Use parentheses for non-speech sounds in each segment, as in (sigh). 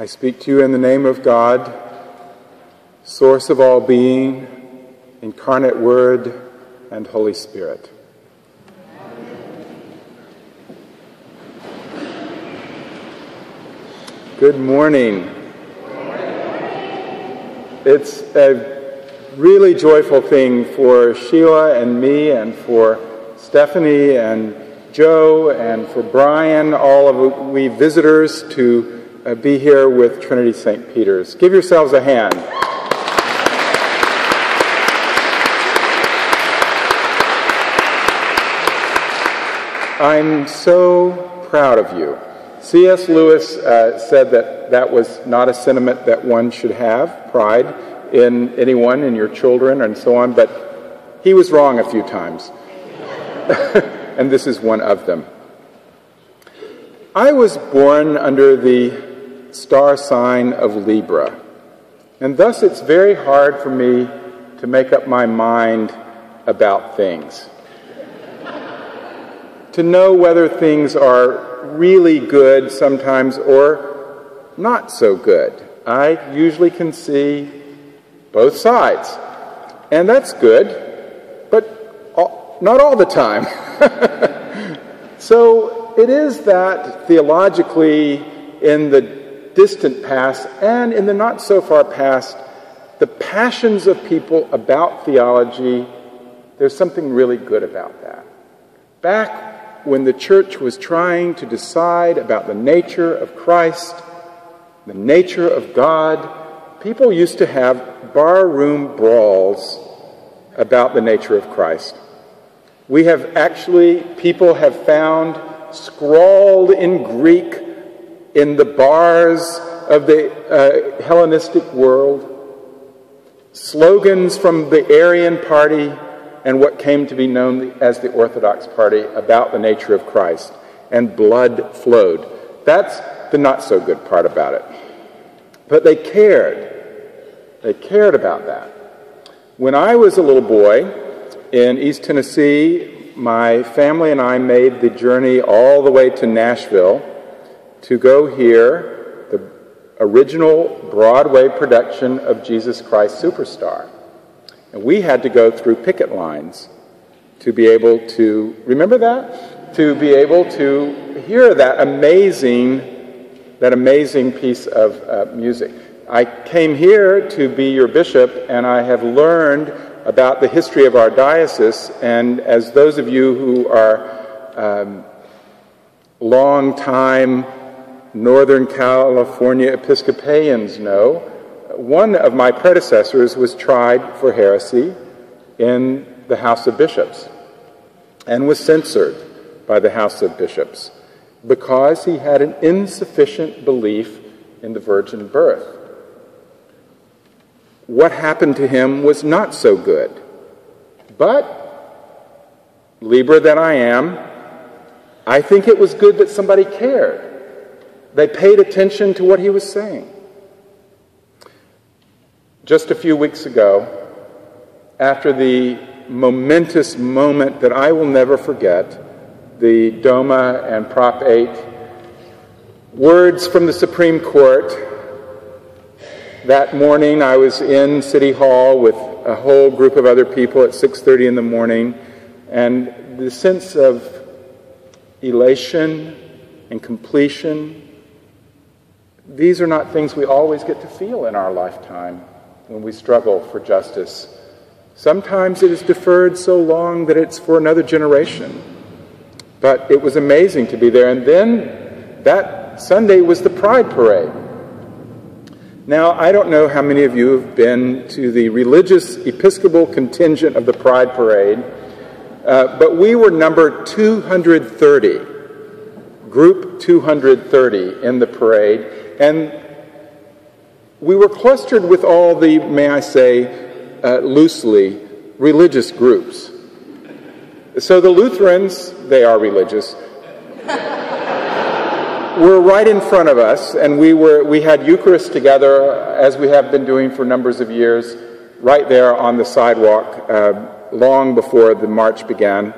I speak to you in the name of God, source of all being, incarnate Word, and Holy Spirit. Good morning. It's a really joyful thing for Sheila and me, and for Stephanie and Joe, and for Brian, all of we visitors to uh, be here with Trinity St. Peter's. Give yourselves a hand. I'm so proud of you. C.S. Lewis uh, said that that was not a sentiment that one should have, pride in anyone, in your children, and so on, but he was wrong a few times. (laughs) and this is one of them. I was born under the star sign of Libra. And thus it's very hard for me to make up my mind about things. to know whether things are really good sometimes or not so good. I usually can see both sides. And that's good, but all, not all the time. (laughs) so it is that theologically, in the distant past and in the not so far past, the passions of people about theology, there's something really good about that. Back when the church was trying to decide about the nature of Christ, the nature of God, people used to have barroom brawls about the nature of Christ. We have actually, people have found scrawled in Greek in the bars of the uh, Hellenistic world, slogans from the Arian party and what came to be known as the Orthodox party about the nature of Christ, and blood flowed. That's the not so good part about it. But they cared. They cared about that. When I was a little boy in East Tennessee, my family and I made the journey all the way to Nashville to go hear the original Broadway production of Jesus Christ Superstar. And we had to go through picket lines to be able to, remember that? To be able to hear that amazing, that amazing piece of uh, music. I came here to be your bishop, and I have learned about the history of our diocese. And as those of you who are um, long time Northern California Episcopalians know, one of my predecessors was tried for heresy in the House of Bishops and was censored by the House of Bishops because he had an insufficient belief in the virgin birth. What happened to him was not so good. But, Libra that I am, I think it was good that somebody cared they paid attention to what he was saying. Just a few weeks ago, after the momentous moment that I will never forget, the DOMA and Prop 8, words from the Supreme Court. That morning I was in City Hall with a whole group of other people at 6:30 in the morning and the sense of elation and completion these are not things we always get to feel in our lifetime when we struggle for justice. Sometimes it is deferred so long that it's for another generation. But it was amazing to be there. And then that Sunday was the Pride Parade. Now, I don't know how many of you have been to the religious Episcopal contingent of the Pride Parade, uh, but we were number 230, group 230 in the parade. And we were clustered with all the, may I say, uh, loosely, religious groups. So the Lutherans, they are religious, (laughs) were right in front of us, and we, were, we had Eucharist together, as we have been doing for numbers of years, right there on the sidewalk, uh, long before the march began.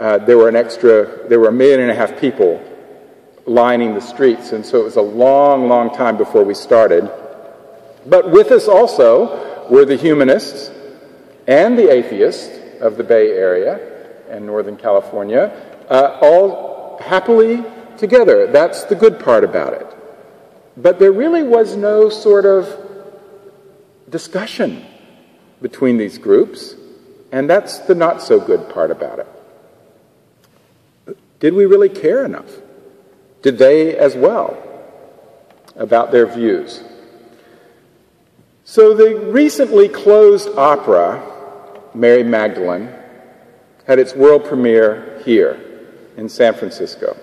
Uh, there were an extra, there were a million and a half people lining the streets, and so it was a long, long time before we started. But with us also were the humanists and the atheists of the Bay Area and Northern California, uh, all happily together. That's the good part about it. But there really was no sort of discussion between these groups, and that's the not so good part about it. Did we really care enough? Did they as well about their views? So the recently closed opera, Mary Magdalene, had its world premiere here in San Francisco.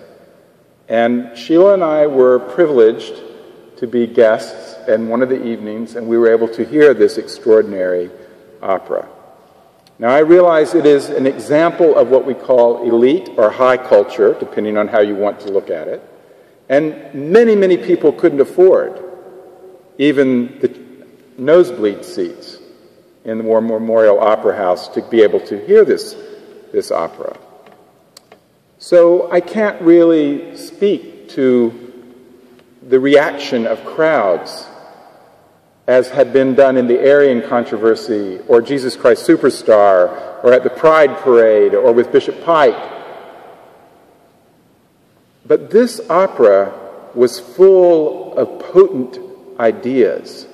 And Sheila and I were privileged to be guests in one of the evenings, and we were able to hear this extraordinary opera. Now, I realize it is an example of what we call elite or high culture, depending on how you want to look at it. And many, many people couldn't afford even the nosebleed seats in the War Memorial Opera House to be able to hear this, this opera. So I can't really speak to the reaction of crowds as had been done in the Arian controversy or Jesus Christ Superstar or at the Pride Parade or with Bishop Pike. But this opera was full of potent ideas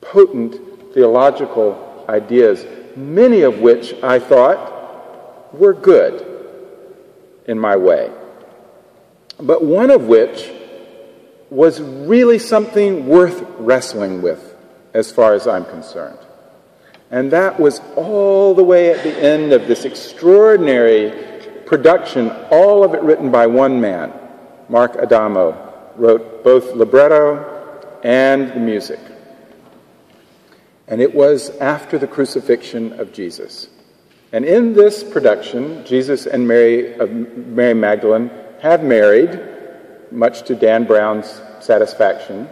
potent theological ideas, many of which I thought were good in my way, but one of which was really something worth wrestling with as far as I'm concerned. And that was all the way at the end of this extraordinary production, all of it written by one man. Mark Adamo wrote both libretto and the music. And it was after the crucifixion of Jesus. And in this production, Jesus and Mary, uh, Mary Magdalene have married, much to Dan Brown's satisfaction.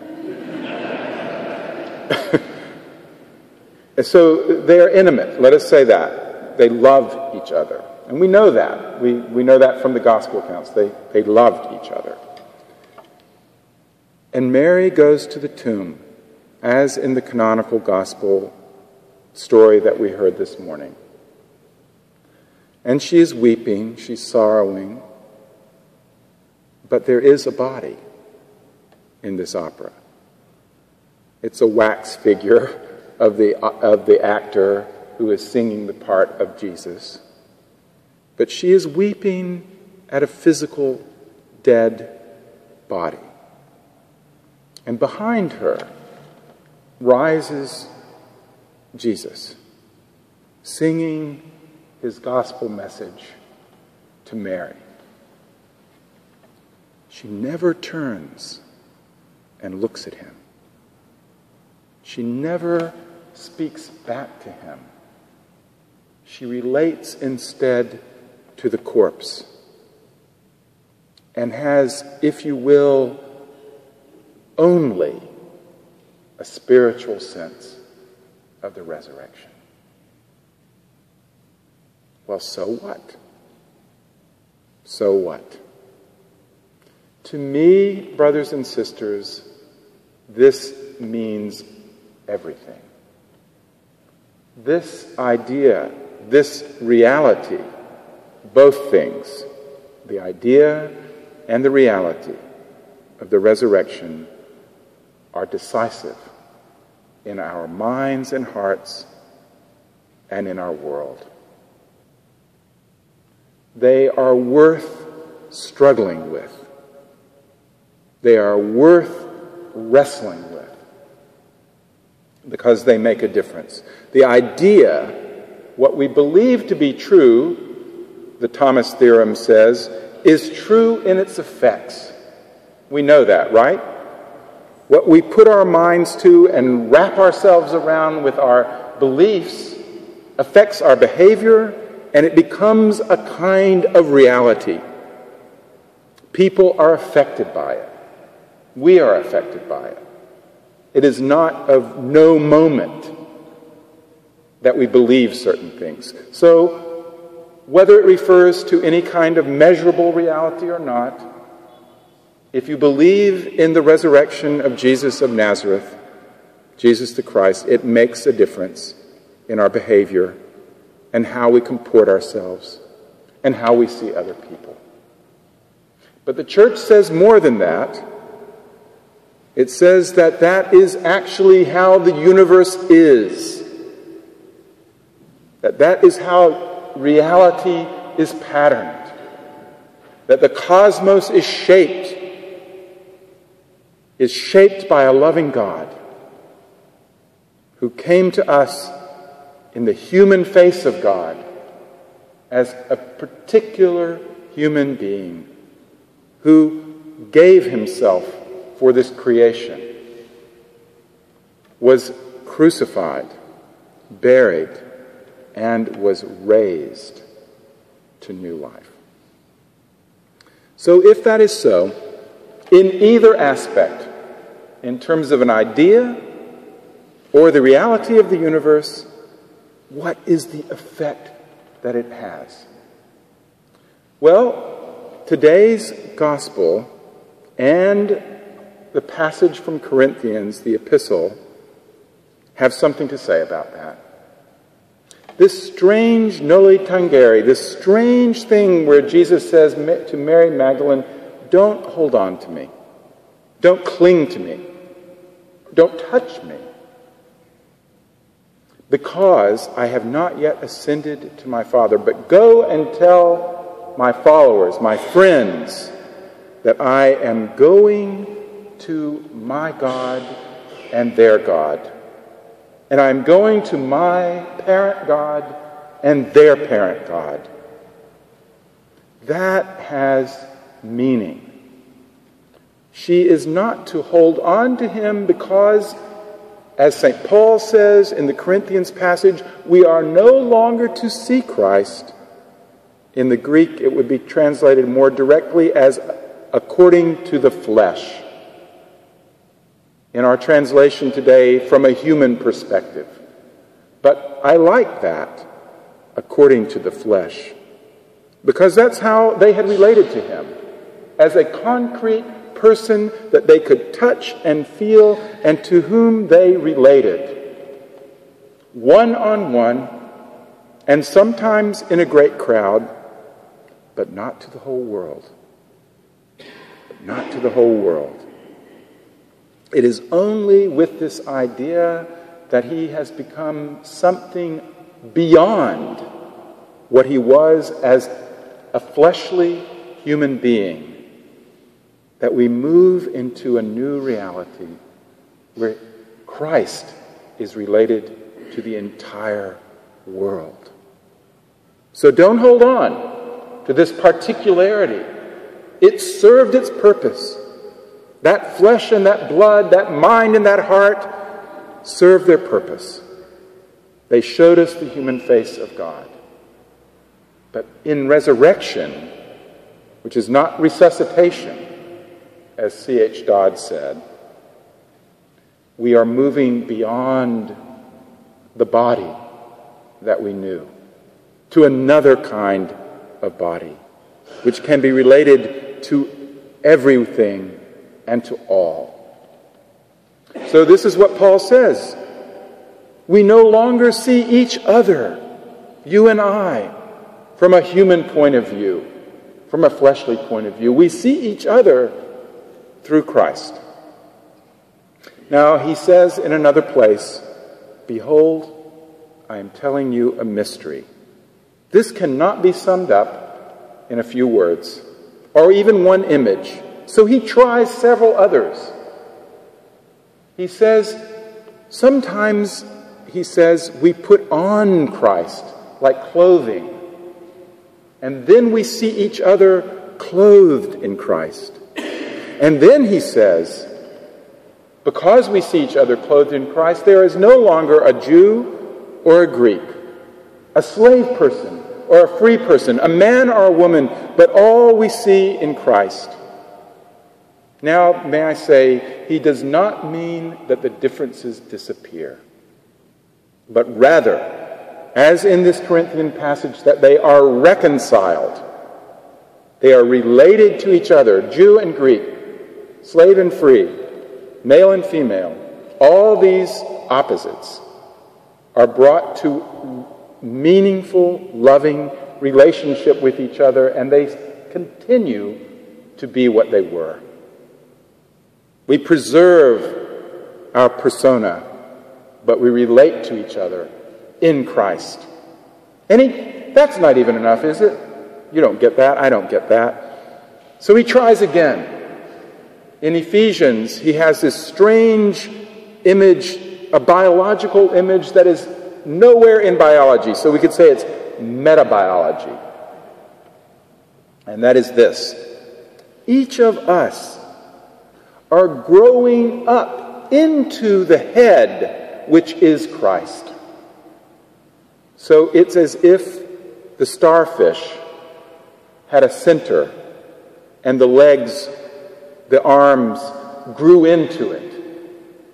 (laughs) so they are intimate, let us say that. They love each other. And we know that. We, we know that from the gospel accounts. They, they loved each other. And Mary goes to the tomb as in the canonical gospel story that we heard this morning. And she is weeping, she's sorrowing, but there is a body in this opera. It's a wax figure of the, of the actor who is singing the part of Jesus. But she is weeping at a physical dead body. And behind her, rises Jesus, singing his gospel message to Mary. She never turns and looks at him. She never speaks back to him. She relates instead to the corpse and has, if you will, only a spiritual sense of the resurrection. Well, so what? So what? To me, brothers and sisters, this means everything. This idea, this reality, both things, the idea and the reality of the resurrection are decisive in our minds and hearts and in our world. They are worth struggling with. They are worth wrestling with because they make a difference. The idea, what we believe to be true, the Thomas theorem says, is true in its effects. We know that, right? What we put our minds to and wrap ourselves around with our beliefs affects our behavior and it becomes a kind of reality. People are affected by it. We are affected by it. It is not of no moment that we believe certain things. So, whether it refers to any kind of measurable reality or not, if you believe in the resurrection of Jesus of Nazareth, Jesus the Christ, it makes a difference in our behavior and how we comport ourselves and how we see other people. But the church says more than that. It says that that is actually how the universe is. That that is how reality is patterned. That the cosmos is shaped is shaped by a loving God who came to us in the human face of God as a particular human being who gave himself for this creation, was crucified, buried, and was raised to new life. So, if that is so, in either aspect, in terms of an idea or the reality of the universe, what is the effect that it has? Well, today's gospel and the passage from Corinthians, the epistle, have something to say about that. This strange noli tangere, this strange thing where Jesus says to Mary Magdalene, Don't hold on to me. Don't cling to me. Don't touch me. Because I have not yet ascended to my Father. But go and tell my followers, my friends, that I am going to my God and their God. And I'm going to my parent God and their parent God. That has meaning. She is not to hold on to him because, as St. Paul says in the Corinthians passage, we are no longer to see Christ. In the Greek, it would be translated more directly as according to the flesh. In our translation today, from a human perspective. But I like that, according to the flesh, because that's how they had related to him as a concrete person that they could touch and feel and to whom they related. One on one, and sometimes in a great crowd, but not to the whole world. Not to the whole world. It is only with this idea that he has become something beyond what he was as a fleshly human being that we move into a new reality where Christ is related to the entire world. So don't hold on to this particularity. It served its purpose. That flesh and that blood, that mind and that heart served their purpose. They showed us the human face of God. But in resurrection, which is not resuscitation, as C.H. Dodd said, we are moving beyond the body that we knew to another kind of body, which can be related to everything and to all. So, this is what Paul says. We no longer see each other, you and I, from a human point of view, from a fleshly point of view. We see each other through Christ. Now, he says in another place, Behold, I am telling you a mystery. This cannot be summed up in a few words or even one image. So he tries several others. He says, sometimes, he says, we put on Christ like clothing, and then we see each other clothed in Christ. And then he says, because we see each other clothed in Christ, there is no longer a Jew or a Greek, a slave person or a free person, a man or a woman, but all we see in Christ. Now, may I say, he does not mean that the differences disappear, but rather, as in this Corinthian passage, that they are reconciled. They are related to each other, Jew and Greek, slave and free, male and female, all these opposites are brought to meaningful, loving relationship with each other, and they continue to be what they were. We preserve our persona, but we relate to each other in Christ. Any, that's not even enough, is it? You don't get that. I don't get that. So he tries again. In Ephesians, he has this strange image, a biological image that is nowhere in biology. So we could say it's metabiology. And that is this each of us are growing up into the head, which is Christ. So it's as if the starfish had a center and the legs, the arms grew into it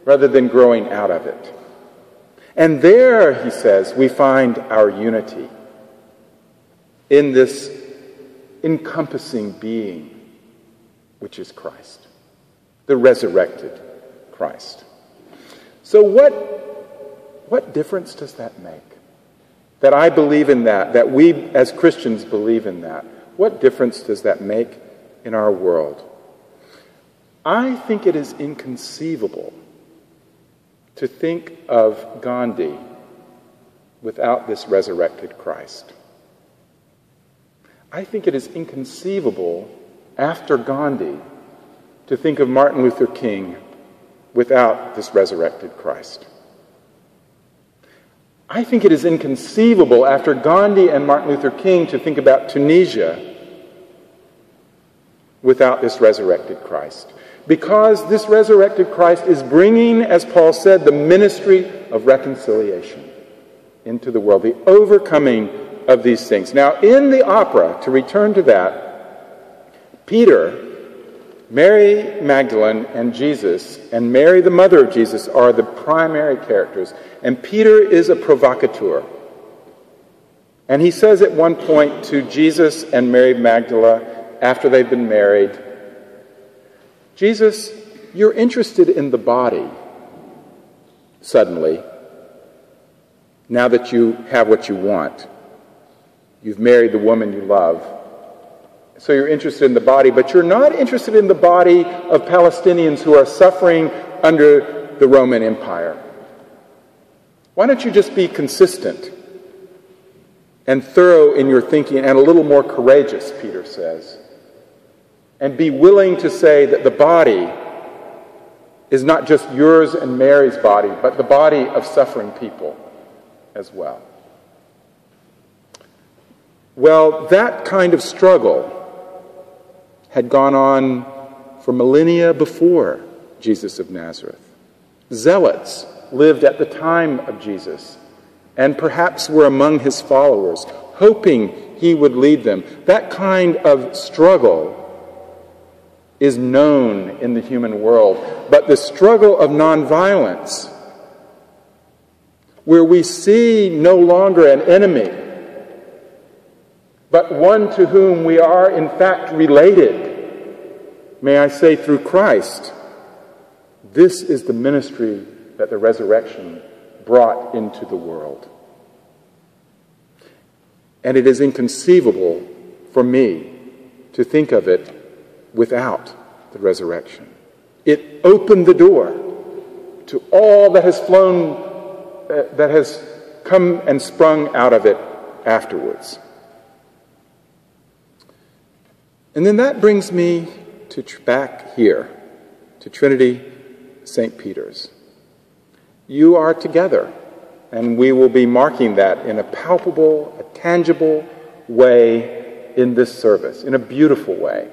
rather than growing out of it. And there, he says, we find our unity in this encompassing being, which is Christ, the resurrected Christ. So, what, what difference does that make? That I believe in that, that we as Christians believe in that. What difference does that make in our world? I think it is inconceivable to think of Gandhi without this resurrected Christ. I think it is inconceivable after Gandhi to think of Martin Luther King without this resurrected Christ. I think it is inconceivable after Gandhi and Martin Luther King to think about Tunisia without this resurrected Christ because this resurrected Christ is bringing, as Paul said, the ministry of reconciliation into the world, the overcoming of these things. Now, in the opera, to return to that, Peter, Mary Magdalene, and Jesus, and Mary, the mother of Jesus, are the primary characters. And Peter is a provocateur. And he says at one point to Jesus and Mary Magdalene, after they've been married, Jesus, you're interested in the body suddenly, now that you have what you want. You've married the woman you love. So you're interested in the body, but you're not interested in the body of Palestinians who are suffering under the Roman Empire. Why don't you just be consistent and thorough in your thinking and a little more courageous, Peter says? and be willing to say that the body is not just yours and Mary's body, but the body of suffering people as well. Well, that kind of struggle had gone on for millennia before Jesus of Nazareth. Zealots lived at the time of Jesus and perhaps were among his followers, hoping he would lead them. That kind of struggle is known in the human world, but the struggle of nonviolence, where we see no longer an enemy, but one to whom we are in fact related, may I say through Christ, this is the ministry that the resurrection brought into the world. And it is inconceivable for me to think of it without the resurrection. It opened the door to all that has flown, uh, that has come and sprung out of it afterwards. And then that brings me to tr- back here to Trinity St. Peter's. You are together, and we will be marking that in a palpable, a tangible way in this service, in a beautiful way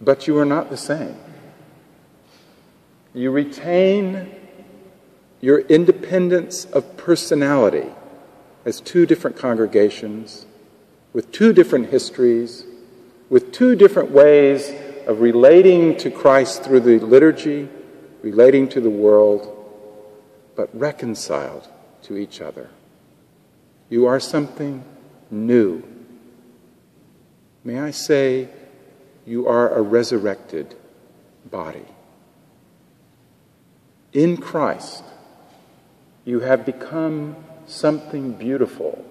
but you are not the same. You retain your independence of personality as two different congregations with two different histories, with two different ways of relating to Christ through the liturgy, relating to the world, but reconciled to each other. You are something new. May I say, you are a resurrected body. In Christ, you have become something beautiful